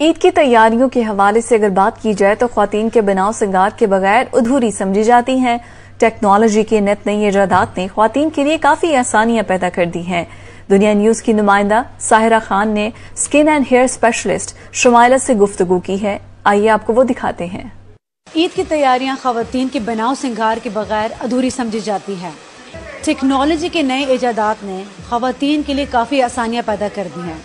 ईद की तैयारियों के हवाले से अगर बात की जाए तो खातन के बनाव सिंगार के बगैर अधूरी समझी जाती हैं। टेक्नोलॉजी के नित नई ईजादात ने खातन के लिए काफ़ी आसानियाँ पैदा कर दी हैं। दुनिया न्यूज़ की नुमाइंदा साहिरा खान ने skin and hair specialist Shumaila से गुफ्तगू की है। आइए आपको वो दिखाते हैं। ईद की तैयारियाँ खातन के बनाव सिंगार के बगैर अधूरी समझी जाती हैं। टेक्नोलॉजी के नए ईजादात ने खातन के लिए काफ़ी आसानियाँ पैदा कर दी हैं।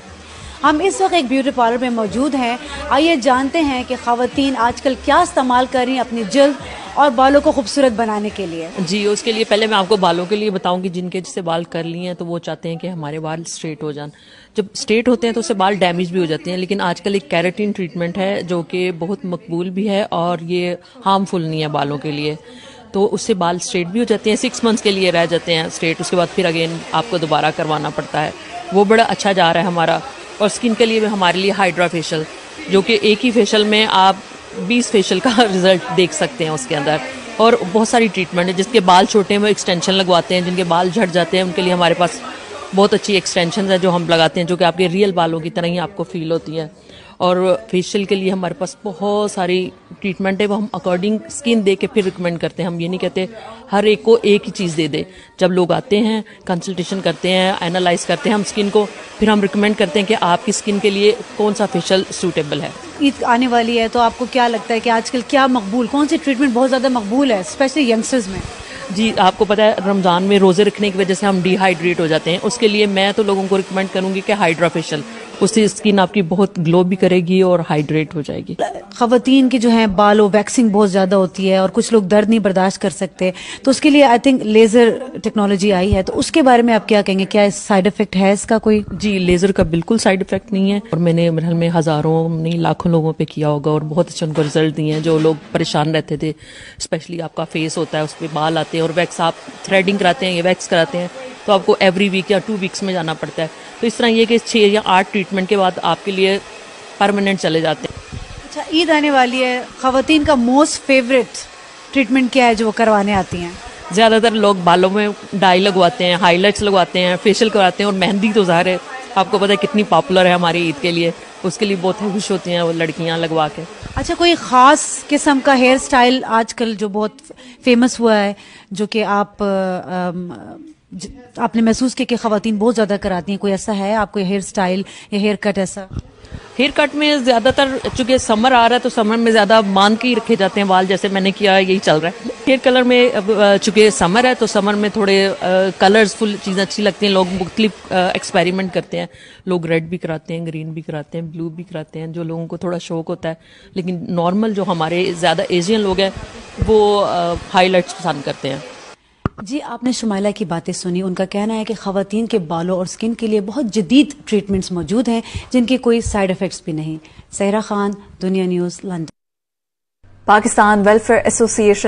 हम इस वक्त एक ब्यूटी पार्लर में मौजूद हैं। आइए जानते हैं कि खातन आजकल क्या इस्तेमाल कर रही हैं अपनी जल्द और बालों को खूबसूरत बनाने के लिए। जी, उसके लिए पहले मैं आपको बालों के लिए बताऊँ कि जिनके जिससे बाल कर लिए हैं तो वो चाहते हैं कि हमारे बाल स्ट्रेट हो जान जब स्ट्रेट होते हैं तो उससे बाल डैमेज भी हो जाते हैं, लेकिन आजकल एक कैरेटीन ट्रीटमेंट है, जो कि बहुत मकबूल भी है और ये हार्मफुल नहीं है बालों के लिए। तो उससे बाल स्ट्रेट भी हो जाते हैं, सिक्स मंथ्स के लिए रह जाते हैं स्ट्रेट। उसके बाद फिर अगेन आपको दोबारा करवाना पड़ता है। वो बड़ा अच्छा जा रहा है हमारा। और स्किन के लिए भी हमारे लिए हाइड्रा फेशियल जो कि एक ही फेशियल में आप 20 फेशियल का रिज़ल्ट देख सकते हैं उसके अंदर। और बहुत सारी ट्रीटमेंट है, जिसके बाल छोटे हैं, वो एक्सटेंशन लगवाते हैं, जिनके बाल झड़ जाते हैं, उनके लिए हमारे पास बहुत अच्छी एक्सटेंशन है जो हम लगाते हैं, जो कि आपके रियल बालों की तरह ही आपको फील होती है। और फेशियल के लिए हमारे पास बहुत सारी ट्रीटमेंट है, वो हम अकॉर्डिंग स्किन दे के फिर रिकमेंड करते हैं। हम ये नहीं कहते, हर एक को एक ही चीज़ दे दे। जब लोग आते हैं कंसल्टेशन करते हैं एनालाइज करते हैं हम स्किन को, फिर हम रिकमेंड करते हैं कि आपकी स्किन के लिए कौन सा फेशियल सूटेबल है। ईद आने वाली है तो आपको क्या लगता है कि आजकल क्या मकबूल, कौन सी ट्रीटमेंट बहुत ज़्यादा मकबूल है स्पेशली यंगस्टर्स में? जी, आपको पता है, रमज़ान में रोज़े रखने की वजह से हम डिहाइड्रेट हो जाते हैं। उसके लिए मैं तो लोगों को रिकमेंड करूँगी कि हाइड्रा फेशियल उससे स्किन आपकी बहुत ग्लो भी करेगी और हाइड्रेट हो जाएगी। खातन की जो है बालों वैक्सिंग बहुत ज़्यादा होती है और कुछ लोग दर्द नहीं बर्दाश्त कर सकते। तो उसके लिए आई थिंक लेजर टेक्नोलॉजी आई है। तो उसके बारे में आप क्या कहेंगे? क्या साइड इफ़ेक्ट है इसका कोई? जी लेजर का बिल्कुल साइड इफ़ेक्ट नहीं है। और मैंने मेरे में हज़ारों नहीं लाखों लोगों पे किया होगा और बहुत अच्छे उनको रिज़ल्ट दिए हैं। जो लोग परेशान रहते थे स्पेशली आपका फेस होता है उस पर बाल आते हैं और वैक्स आप थ्रेडिंग कराते हैं या वैक्स कराते हैं। तो आपको एवरी वीक या टू वीक्स में जाना पड़ता है। तो इस तरह ये कि छः या आठ ट्रीटमेंट के बाद आपके लिए परमानेंट चले जाते हैं। अच्छा ईद आने वाली है। खातन का मोस्ट फेवरेट ट्रीटमेंट क्या है जो करवाने आती हैं? ज़्यादातर लोग बालों में डाई लगवाते हैं हाईलाइट्स लगवाते हैं फेशियल करवाते हैं और मेहंदी तो ज़ाहिर है आपको पता है कितनी पॉपुलर है हमारी ईद के लिए। उसके लिए बहुत खुश होती हैं वो लड़कियाँ लगवा के। अच्छा कोई ख़ास किस्म का हेयर स्टाइल आजकल जो बहुत फ़ेमस हुआ है जो कि आप आपने महसूस किया कि खातन बहुत ज़्यादा कराती हैं? कोई ऐसा है आपको हेयर स्टाइल या हेयर कट ऐसा? हेयर कट में ज़्यादातर चूँकि समर आ रहा है तो समर में ज़्यादा मान के ही रखे जाते हैं बाल, जैसे मैंने किया, यही चल रहा है। हेयर कलर में चूँकि समर है तो समर में थोड़े कलर्सफुल चीज़ें अच्छी लगती हैं। लोग मुख्तलिफ़ एक्सपेरिमेंट करते हैं। लोग रेड भी कराते हैं ग्रीन भी कराते हैं ब्लू भी कराते हैं, जो लोगों को थोड़ा शौक होता है। लेकिन नॉर्मल जो हमारे ज़्यादा एशियन लोग हैं, वो हाईलाइट्स पसंद करते हैं। जी, आपने शुमाइला की बातें सुनी। उनका कहना है कि खातन के बालों और स्किन के लिए बहुत जदीद ट्रीटमेंट्स मौजूद हैं, जिनके कोई साइड इफ़ेक्ट्स भी नहीं। Sahra Khan, Dunya news, London. Pakistan welfare association